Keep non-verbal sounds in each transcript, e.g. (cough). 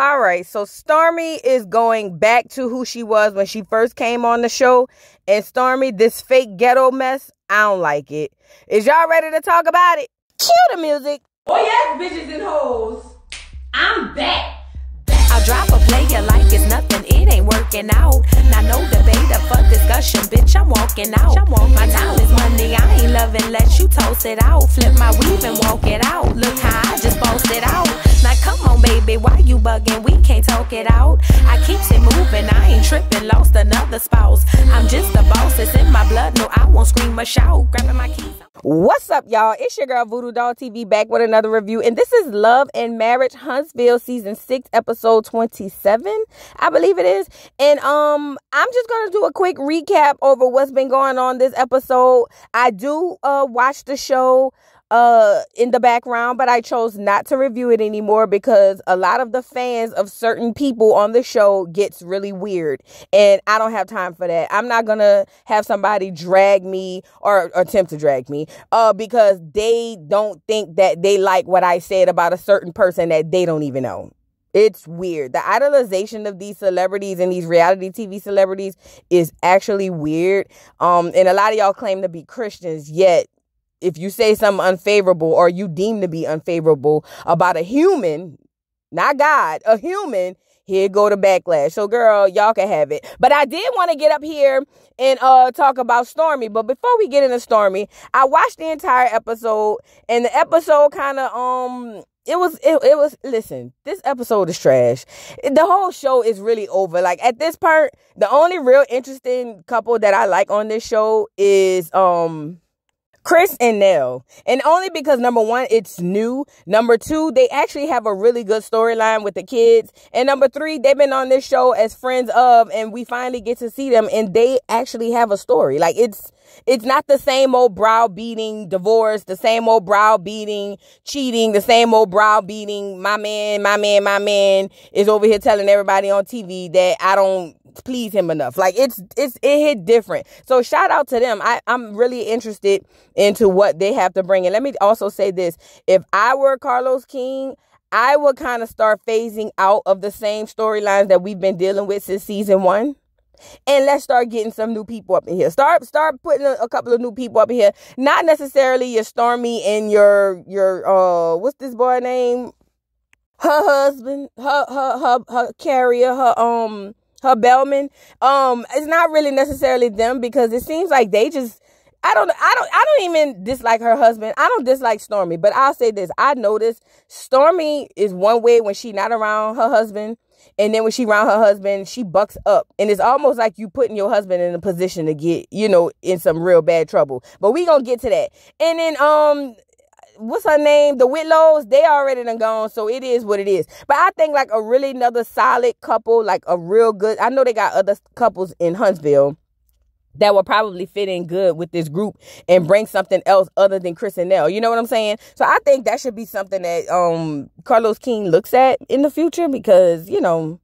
All right, so Stormi is going back to who she was when she first came on the show. And Stormi, this fake ghetto mess, I don't like it. Is y'all ready to talk about it? Cue the music. Oh yes, bitches and hoes. I'm back. I drop a player like it's nothing, it ain't working out. Now no debate or fuck discussion, bitch, I'm walking out. I'm walking My time is money, I ain't loving, let you toast it out. Flip my weave and walk it out. Look how I just boast it out. Now come on, baby, why you bugging? We can't talk it out. I keeps it moving, I ain't tripping, lost another spouse. I'm just a boss, it's in my blood, no, I won't scream or shout. Grabbing my keys. What's up, y'all? It's your girl Voodoo Doll TV back with another review, and this is Love and Marriage Huntsville season six, episode twenty-seven, I believe it is. And um, I'm just gonna do a quick recap over what's been going on this episode. I do uh watch the show uh in the background but i chose not to review it anymore because a lot of the fans of certain people on the show gets really weird and i don't have time for that i'm not gonna have somebody drag me or, or attempt to drag me uh because they don't think that they like what i said about a certain person that they don't even know it's weird. The idolization of these celebrities and these reality TV celebrities is actually weird. Um, and a lot of y'all claim to be Christians, yet if you say something unfavorable or you deem to be unfavorable about a human, not God, a human, here go the backlash. So girl, y'all can have it. But I did want to get up here and uh talk about Stormi. But before we get into Stormi, I watched the entire episode and the episode kind of um it was it, it was listen this episode is trash the whole show is really over like at this part the only real interesting couple that i like on this show is um Chris and Nell. And only because number one, it's new. Number two, they actually have a really good storyline with the kids. And number three, they've been on this show as friends of, and we finally get to see them and they actually have a story. Like it's, it's not the same old browbeating divorce, the same old browbeating cheating, the same old browbeating my man, my man, my man is over here telling everybody on TV that I don't please him enough. Like it's it's it hit different. So shout out to them. I, I'm really interested into what they have to bring. And let me also say this. If I were Carlos King, I would kind of start phasing out of the same storylines that we've been dealing with since season one and let's start getting some new people up in here. Start start putting a, a, couple of new people up in here. Not necessarily your Stormi and your your uh what's this boy name? Her husband, her her her her carrier, her um her bellman. Um, it's not really necessarily them because it seems like they just I don't I don't I don't even dislike her husband. I don't dislike Stormi, but I'll say this. I noticed Stormi is one way when she not around her husband. And then when she around her husband, she bucks up. And it's almost like you putting your husband in a position to get, you know, in some real bad trouble. But we gonna get to that. And then um what's her name? The Whitlows, they already done gone, so it is what it is. But I think like a really another solid couple, like a real good. I know they got other couples in Huntsville that will probably fit in good with this group and bring something else other than Chris and Nelle. You know what I'm saying? So I think that should be something that um Carlos King looks at in the future because, you know,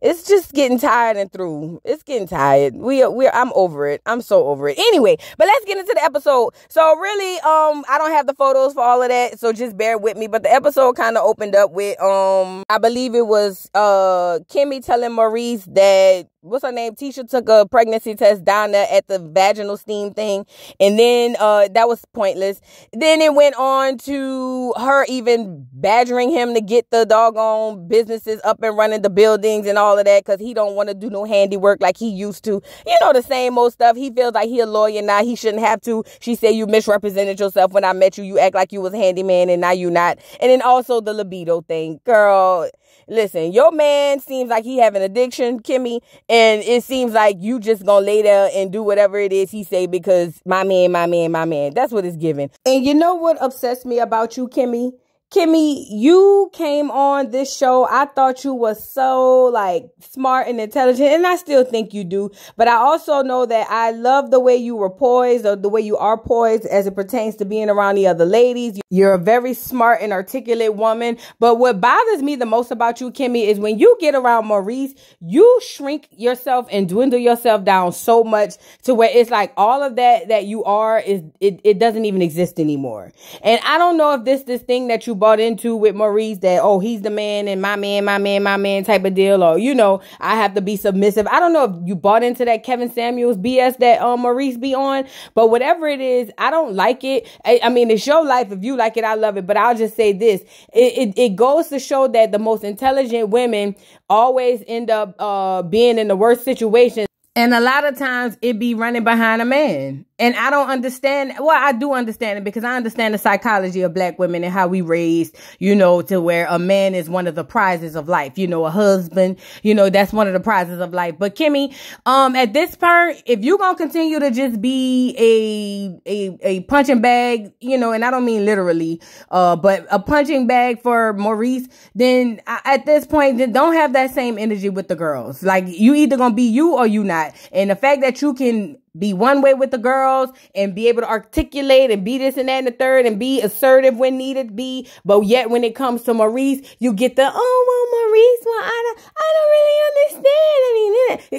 it's just getting tired and through. It's getting tired. We we I'm over it. I'm so over it. Anyway, but let's get into the episode. So really, um, I don't have the photos for all of that, so just bear with me. But the episode kind of opened up with, um, I believe it was, uh, Kimmy telling Maurice that what's her name? Tisha took a pregnancy test down there at the vaginal steam thing. And then uh that was pointless. Then it went on to her even badgering him to get the doggone businesses up and running the buildings and all of that because he don't want to do no handiwork like he used to. You know the same old stuff. He feels like he a lawyer now. He shouldn't have to. She said you misrepresented yourself when I met you. You act like you was a handyman and now you not. And then also the libido thing. Girl, listen, your man seems like he have an addiction, Kimmy, and it seems like you just gonna lay there and do whatever it is he say because my man, my man, my man. That's what it's giving. And you know what upsets me about you, Kimmy? Kimmy, you came on this show. I thought you was so like smart and intelligent, and I still think you do. But I also know that I love the way you were poised or the way you are poised as it pertains to being around the other ladies. You're a very smart and articulate woman. But what bothers me the most about you, Kimmy, is when you get around Maurice, you shrink yourself and dwindle yourself down so much to where it's like all of that that you are is it, it doesn't even exist anymore. And I don't know if this this thing that you bought into with Maurice that, oh, he's the man and my man, my man, my man type of deal. Or, you know, I have to be submissive. I don't know if you bought into that Kevin Samuels BS that um, Maurice be on, but whatever it is, I don't like it. I, I mean, it's your life. If you like it, I love it. But I'll just say this. It, it, it goes to show that the most intelligent women always end up uh, being in the worst situations. And a lot of times it be running behind a man. And I don't understand. Well, I do understand it because I understand the psychology of black women and how we raised, you know, to where a man is one of the prizes of life. You know, a husband, you know, that's one of the prizes of life. But Kimmy, um, at this point, if you're going to continue to just be a, a, a punching bag, you know, and I don't mean literally, uh, but a punching bag for Maurice, then at this point, then don't have that same energy with the girls. Like you either going to be you or you not. And the fact that you can be one way with the girls and be able to articulate and be this and that and the third and be assertive when needed be. But yet when it comes to Maurice, you get the, oh, well, Maurice, well, I don't, I don't really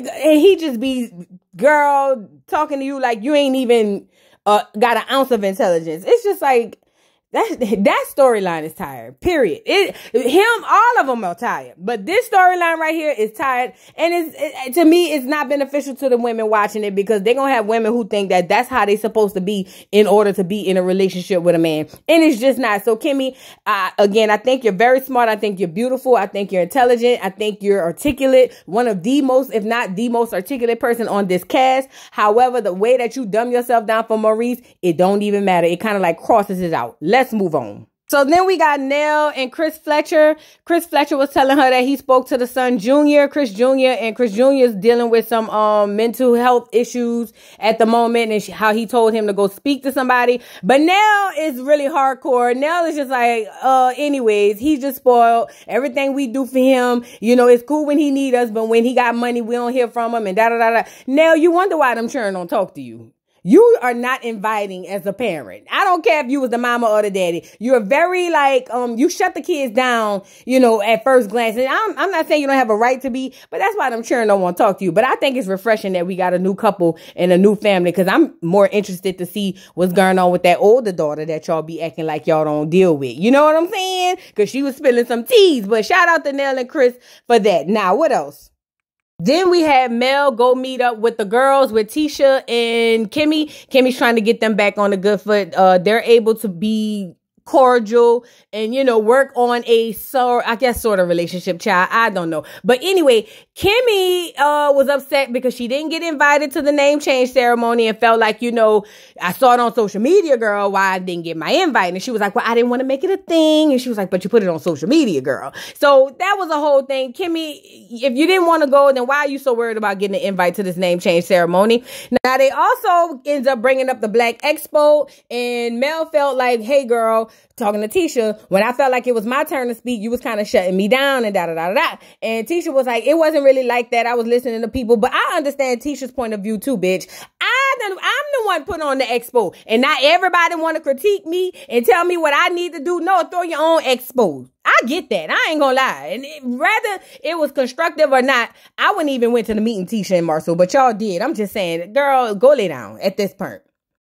understand. And he just be, girl, talking to you like you ain't even uh, got an ounce of intelligence. It's just like, that (laughs) that storyline is tired. Period. It him, all of them are tired. But this storyline right here is tired, and it's it, to me, it's not beneficial to the women watching it because they're gonna have women who think that that's how they're supposed to be in order to be in a relationship with a man, and it's just not. So, Kimmy, uh, again, I think you're very smart. I think you're beautiful. I think you're intelligent. I think you're articulate. One of the most, if not the most articulate person on this cast. However, the way that you dumb yourself down for Maurice, it don't even matter. It kind of like crosses it out. Let let's move on. So then we got Nell and Chris Fletcher. Chris Fletcher was telling her that he spoke to the son Junior, Chris Junior, and Chris Junior is dealing with some um mental health issues at the moment, and how he told him to go speak to somebody. But Nell is really hardcore. Nell is just like, uh, anyways, he's just spoiled. Everything we do for him, you know, it's cool when he need us, but when he got money, we don't hear from him, and da da da da. Nelle, you wonder why them children don't talk to you. You are not inviting as a parent. I don't care if you was the mama or the daddy. You're very like, um, you shut the kids down, you know, at first glance. And I'm, I'm not saying you don't have a right to be, but that's why them children don't want to talk to you. But I think it's refreshing that we got a new couple and a new family because I'm more interested to see what's going on with that older daughter that y'all be acting like y'all don't deal with. You know what I'm saying? Because she was spilling some teas. But shout out to Nell and Chris for that. Now, what else? Then we had Mel go meet up with the girls with Tisha and Kimmy. Kimmy's trying to get them back on the good foot. Uh, they're able to be cordial and you know work on a so I guess sort of relationship child. I don't know. But anyway Kimmy uh was upset because she didn't get invited to the name change ceremony and felt like you know I saw it on social media girl why I didn't get my invite. And she was like well I didn't want to make it a thing. And she was like but you put it on social media girl. So that was a whole thing. Kimmy if you didn't want to go then why are you so worried about getting an invite to this name change ceremony? Now they also ends up bringing up the black expo and Mel felt like hey girl talking to Tisha, when I felt like it was my turn to speak, you was kind of shutting me down and da da da da. And Tisha was like, it wasn't really like that. I was listening to people, but I understand Tisha's point of view too, bitch. I, I'm the one put on the expo, and not everybody want to critique me and tell me what I need to do. No, throw your own expo. I get that. I ain't gonna lie. And it, whether it was constructive or not, I wouldn't even went to the meeting, Tisha and Marsau, but y'all did. I'm just saying, girl, go lay down at this point.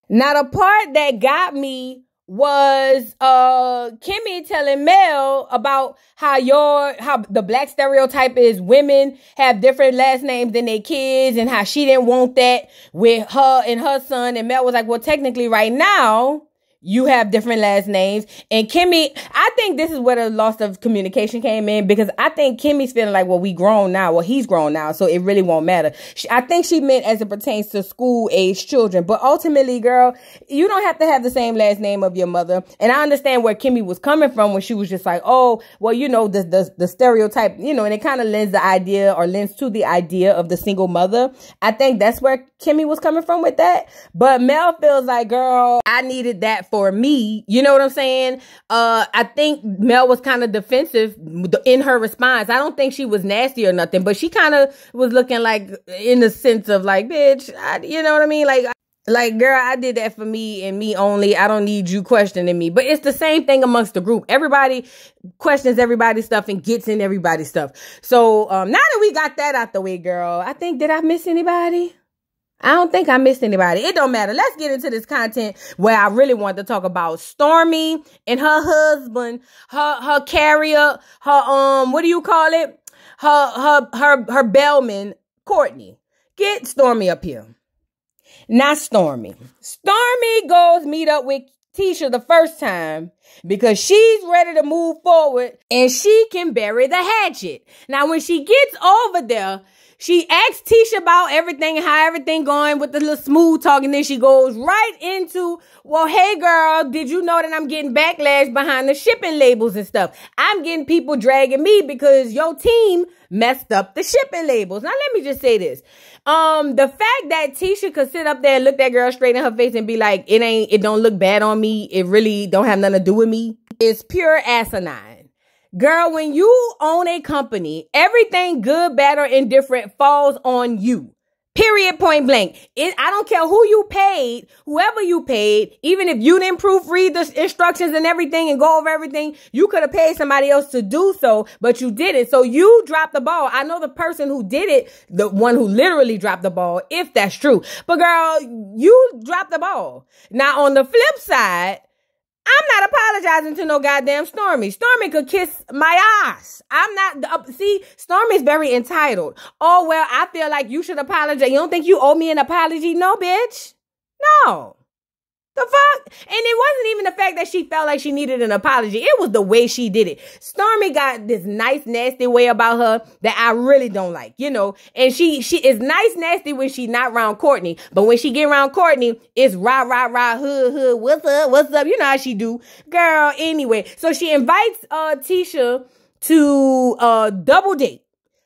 Now the part that got me was uh Kimmy telling Mel about how your how the black stereotype is women have different last names than their kids and how she didn't want that with her and her son. And Mel was like, well technically right now you have different last names. And Kimmy, I think this is where the loss of communication came in because I think Kimmy's feeling like, well, we grown now. Well, he's grown now, so it really won't matter. She, I think she meant as it pertains to school age children. But ultimately, girl, you don't have to have the same last name of your mother. And I understand where Kimmy was coming from when she was just like, oh, well, you know, the, the, the stereotype, you know, and it kind of lends the idea or lends to the idea of the single mother. I think that's where Kimmy was coming from with that. But Mel feels like, girl, I needed that for me. You know what I'm saying? Uh, I think Mel was kind of defensive in her response. I don't think she was nasty or nothing, but she kind of was looking like in the sense of like, bitch, I, you know what I mean? Like, like, girl, I did that for me and me only. I don't need you questioning me. But it's the same thing amongst the group. Everybody questions everybody's stuff and gets in everybody's stuff. So, um, now that we got that out the way, girl, I think, did I miss anybody? I don't think I missed anybody. It don't matter. Let's get into this content where I really want to talk about Stormi and her husband, her her carrier, her um, what do you call it? Her her her her bellman, Courtney. Get Stormi up here. Not Stormi. Stormi goes meet up with Tisha the first time because she's ready to move forward and she can bury the hatchet. Now, when she gets over there, she asks Tisha about everything how everything going with the little smooth talking. Then she goes right into, well, hey girl, did you know that I'm getting backlash behind the shipping labels and stuff? I'm getting people dragging me because your team messed up the shipping labels. Now let me just say this. Um, the fact that Tisha could sit up there and look that girl straight in her face and be like, it ain't, it don't look bad on me. It really don't have nothing to do with me. It's pure asinine. Girl, when you own a company, everything good, bad, or indifferent falls on you. Period, point blank. It, I don't care who you paid, whoever you paid, even if you didn't proofread the instructions and everything and go over everything, you could have paid somebody else to do so, but you didn't. So you dropped the ball. I know the person who did it, the one who literally dropped the ball, if that's true. But girl, you dropped the ball. Now on the flip side, I'm not apologizing to no goddamn Stormi. Stormi could kiss my ass. I'm not, uh, see, Stormi's very entitled. Oh, well, I feel like you should apologize. You don't think you owe me an apology? No, bitch. No. The fuck? And it wasn't even the fact that she felt like she needed an apology. It was the way she did it. Stormi got this nice, nasty way about her that I really don't like, you know. And she she is nice, nasty when she not around Courtney. But when she get around Courtney, it's rah, rah, rah, hood, hood, what's up, what's up? You know how she do. Girl, anyway. So she invites uh Tisha to uh double date.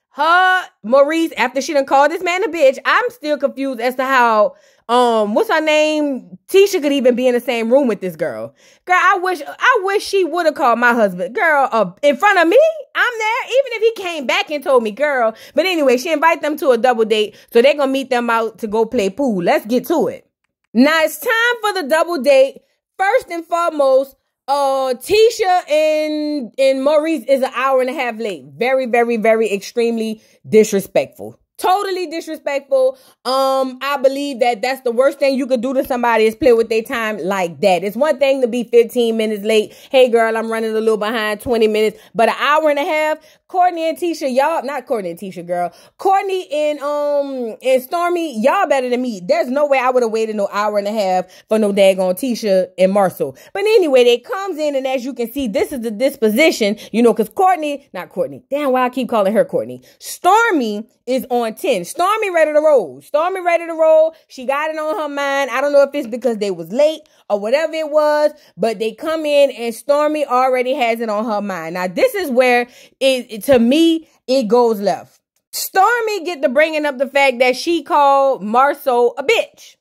Her, Maurice, after she done called this man a bitch, I'm still confused as to how um, what's her name? Tisha could even be in the same room with this girl. Girl, I wish, I wish she would have called my husband. Girl, uh, in front of me, I'm there. Even if he came back and told me, girl. But anyway, she invite them to a double date, so they're gonna meet them out to go play pool. Let's get to it. Now it's time for the double date. First and foremost, uh, Tisha and and Maurice is an hour and a half late. Very, very, very extremely disrespectful totally disrespectful. Um, I believe that that's the worst thing you could do to somebody is play with their time like that. It's one thing to be 15 minutes late. Hey girl, I'm running a little behind 20 minutes, but an hour and a half. Courtney and Tisha, y'all, not Courtney and Tisha, girl. Courtney and, um, and Stormi, y'all better than me. There's no way I would have waited no hour and a half for no daggone Tisha and Marsau. But anyway, they comes in and as you can see, this is the disposition, you know, cause Courtney, not Courtney, damn, why I keep calling her Courtney. Stormi is on 10. Stormi ready to roll. Stormi ready to roll. She got it on her mind. I don't know if it's because they was late or whatever it was, but they come in and Stormi already has it on her mind. Now, this is where it, to me, it goes left. Stormi get to bringing up the fact that she called Marsau a bitch.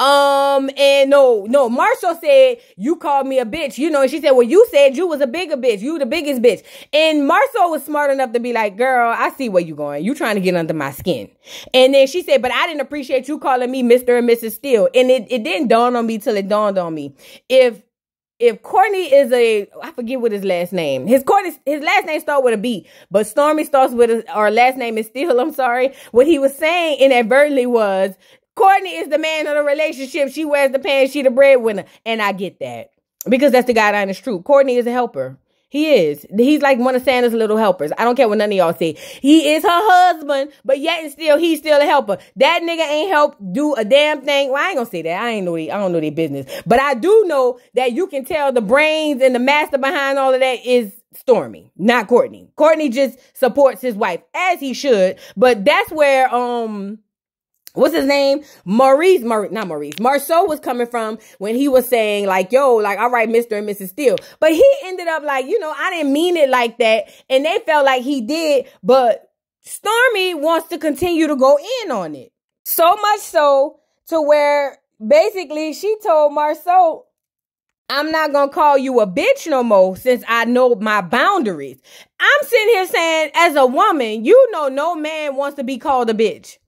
Um, and no, no, Marsau said, you called me a bitch, you know, and she said, well, you said you was a bigger bitch. You the biggest bitch. And Marsau was smart enough to be like, girl, I see where you going. You trying to get under my skin. And then she said, but I didn't appreciate you calling me Mr. and Mrs. Steele. And it, it didn't dawn on me till it dawned on me. If if Courtney is a, I forget what his last name. His Courtney, his last name starts with a B, but Stormi starts with a, our last name is Steele. (laughs) I'm sorry. What he was saying inadvertently was Courtney is the man of the relationship. She wears the pants. She the breadwinner. And I get that. Because that's the guy that is true. Courtney is a helper. He is. He's like one of Santa's little helpers. I don't care what none of y'all say. He is her husband, but yet and still, he's still a helper. That nigga ain't helped do a damn thing. Well, I ain't gonna say that. I ain't know the, I don't know their business. But I do know that you can tell the brains and the master behind all of that is Stormi, not Courtney. Courtney just supports his wife as he should. But that's where, um, what's his name? Maurice, Mar- not Maurice, Marsau was coming from when he was saying like, yo, like, all right, Mr. and Mrs. Steele. But he ended up like, you know, I didn't mean it like that. And they felt like he did, but Stormi wants to continue to go in on it. So much so to where basically she told Marsau, I'm not gonna call you a bitch no more since I know my boundaries. I'm sitting here saying, as a woman, you know, no man wants to be called a bitch.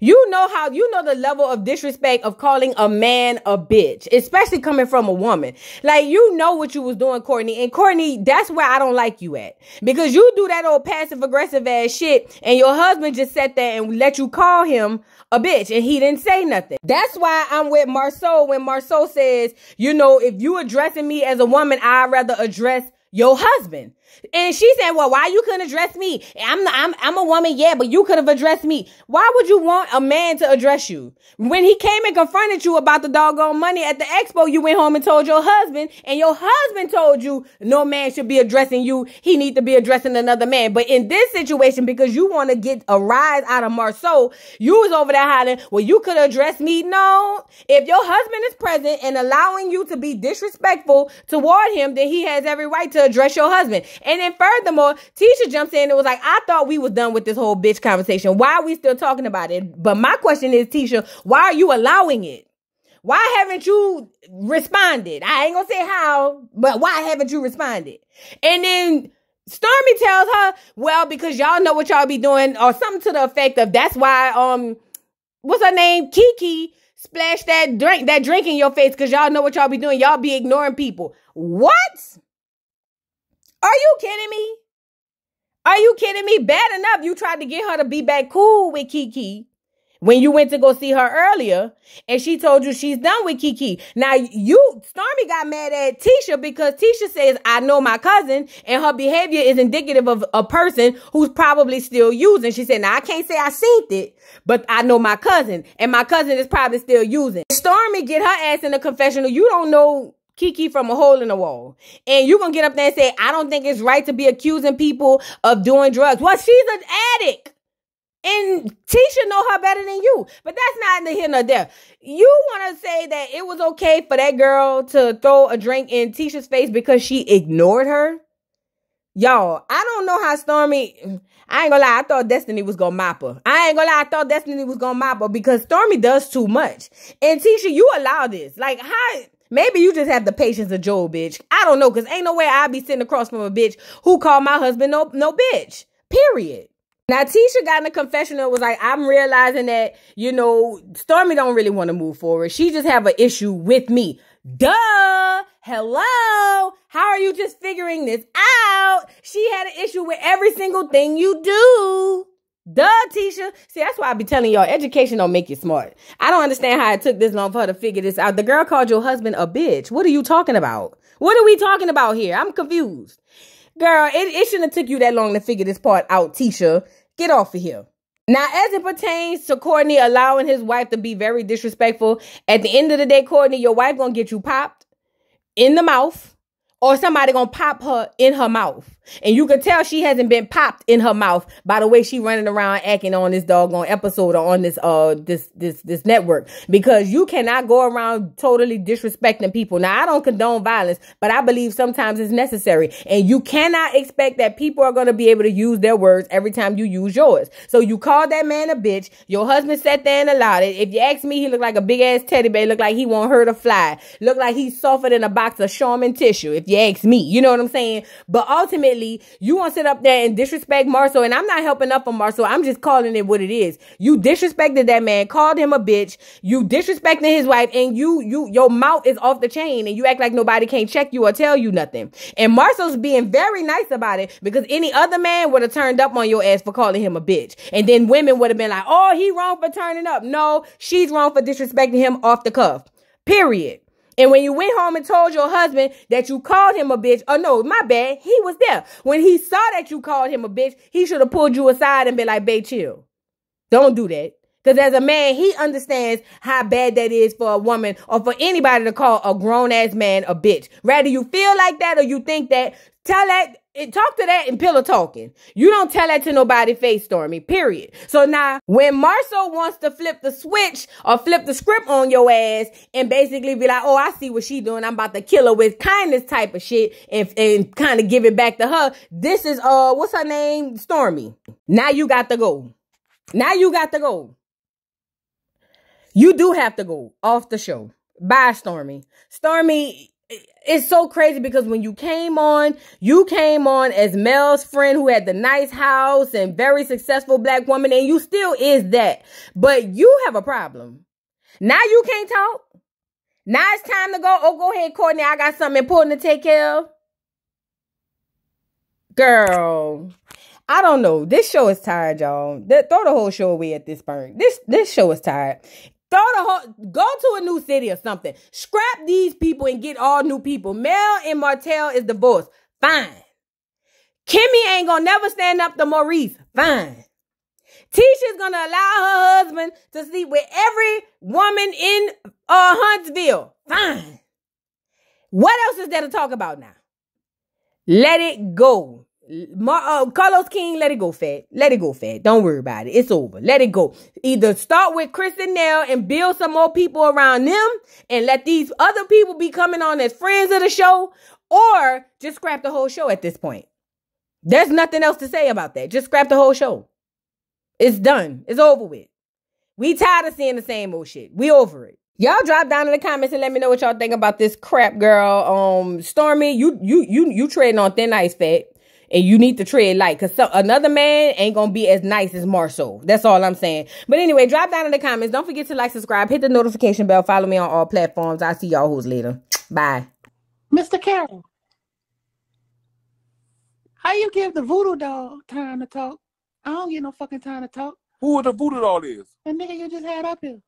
You know how, you know the level of disrespect of calling a man a bitch, especially coming from a woman. Like, you know what you was doing, Courtney. And Courtney, that's where I don't like you at. Because you do that old passive aggressive ass shit, and your husband just sat there and let you call him a bitch, and he didn't say nothing. That's why I'm with Marsau when Marsau says, you know, if you addressing me as a woman, I'd rather address your husband. And she said, well, why you couldn't address me? I'm, I'm, I'm a woman, yeah, but you could have addressed me. Why would you want a man to address you? When he came and confronted you about the doggone money at the expo, you went home and told your husband, and your husband told you no man should be addressing you. He need to be addressing another man. But in this situation, because you want to get a rise out of Marsau, you was over there hiding, well, you could address me. No. If your husband is present and allowing you to be disrespectful toward him, then he has every right to address your husband. And then furthermore, Tisha jumps in and was like, I thought we was done with this whole bitch conversation. Why are we still talking about it? But my question is, Tisha, why are you allowing it? Why haven't you responded? I ain't gonna say how, but why haven't you responded? And then Stormi tells her, well, because y'all know what y'all be doing, or something to the effect of that's why um what's her name? Kiki splash that drink that drink in your face because y'all know what y'all be doing. Y'all be ignoring people. What? Are you kidding me? Are you kidding me? Bad enough you tried to get her to be back cool with Kiki when you went to go see her earlier and she told you she's done with Kiki. Now you, Stormi got mad at Tisha because Tisha says, I know my cousin and her behavior is indicative of a person who's probably still using. She said, now I can't say I seen it, but I know my cousin and my cousin is probably still using. Stormi get her ass in the confessional. You don't know Kiki from a hole in the wall. And you're going to get up there and say, I don't think it's right to be accusing people of doing drugs. Well, she's an addict. And Tisha know her better than you. But that's not the here nor there. You want to say that it was okay for that girl to throw a drink in Tisha's face because she ignored her? Y'all, I don't know how Stormi. I ain't gonna lie, I thought Destiny was gonna mop her. I ain't gonna lie, I thought Destiny was gonna mop her because Stormi does too much. And Tisha, you allow this. Like, how Maybe you just have the patience of Joe, bitch. I don't know, cause ain't no way I'd be sitting across from a bitch who called my husband no no bitch. Period. Now Tisha got in a confessional was like, I'm realizing that, you know, Stormi don't really want to move forward. She just have an issue with me. Duh. Hello. How are you just figuring this out? She had an issue with every single thing you do. Duh, Tisha. See, that's why I be telling y'all, education don't make you smart. I don't understand how it took this long for her to figure this out. The girl called your husband a bitch. What are you talking about? What are we talking about here? I'm confused. Girl, it, it shouldn't have took you that long to figure this part out, Tisha. Get off of here. Now, as it pertains to Courtney allowing his wife to be very disrespectful, at the end of the day, Courtney, your wife gonna get you popped in the mouth or somebody gonna pop her in her mouth. And you can tell she hasn't been popped in her mouth by the way she running around acting on this doggone episode or on this uh this this this network. Because you cannot go around totally disrespecting people. Now I don't condone violence, but I believe sometimes it's necessary. And you cannot expect that people are gonna be able to use their words every time you use yours. So you called that man a bitch. Your husband sat there and allowed it. If you ask me, he looked like a big ass teddy bear. Look like he won't hurt a fly. Look like he's softer than a box of Charmin tissue. If you ask me, you know what I'm saying? But ultimately you want to sit up there and disrespect Marsau, and I'm not helping up on Marsau. I'm just calling it what it is. You disrespected that man, called him a bitch. You disrespecting his wife, and you, you, your mouth is off the chain, and you act like nobody can't check you or tell you nothing. And Marsau's being very nice about it because any other man would have turned up on your ass for calling him a bitch, and then women would have been like, "Oh, he wrong for turning up." No, she's wrong for disrespecting him off the cuff. Period. And when you went home and told your husband that you called him a bitch, oh no, my bad, he was there. When he saw that you called him a bitch, he should have pulled you aside and been like, babe, chill. Don't do that. Because as a man, he understands how bad that is for a woman or for anybody to call a grown ass man a bitch. Rather you feel like that or you think that, tell that, talk to that in pillow talking. You don't tell that to nobody face stormi, period. So now when Marsau wants to flip the switch or flip the script on your ass and basically be like, oh, I see what she doing. I'm about to kill her with kindness type of shit and, and kind of give it back to her. This is, uh, what's her name? Stormi. Now you got to go. Now you got to go. You do have to go off the show. Bye, Stormy. Stormi, it's so crazy because when you came on, you came on as Mel's friend who had the nice house and very successful black woman, and you still is that. But you have a problem. Now you can't talk. Now it's time to go. Oh, go ahead, Courtney. I got something important to take care of. Girl, I don't know. This show is tired, y'all. throw the whole show away at this point. This this show is tired. Throw the whole go to a new city or something. Scrap these people and get all new people. Mel and Martell is divorced. Fine. Kimmy ain't gonna never stand up to Maurice. Fine. Tisha's gonna allow her husband to sleep with every woman in uh, Huntsville. Fine. What else is there to talk about now? Let it go. Mar- uh, Carlos King, let it go, Fat. Let it go, Fat. Don't worry about it. It's over. Let it go. Either start with Chris and Nell and build some more people around them and let these other people be coming on as friends of the show, or just scrap the whole show at this point. There's nothing else to say about that. Just scrap the whole show. It's done. It's over with. We tired of seeing the same old shit. We over it. Y'all drop down in the comments and let me know what y'all think about this crap, girl. Um, Stormi, you you you you trading on thin ice, fat, and you need to tread light, cause so, another man ain't gonna be as nice as Marshall. That's all I'm saying. But anyway, drop down in the comments. Don't forget to like, subscribe, hit the notification bell, follow me on all platforms. I'll see y'all who's later. Bye, Mr. Carroll. How you give the voodoo doll time to talk? I don't get no fucking time to talk. Who the voodoo doll is? The nigga you just had up here.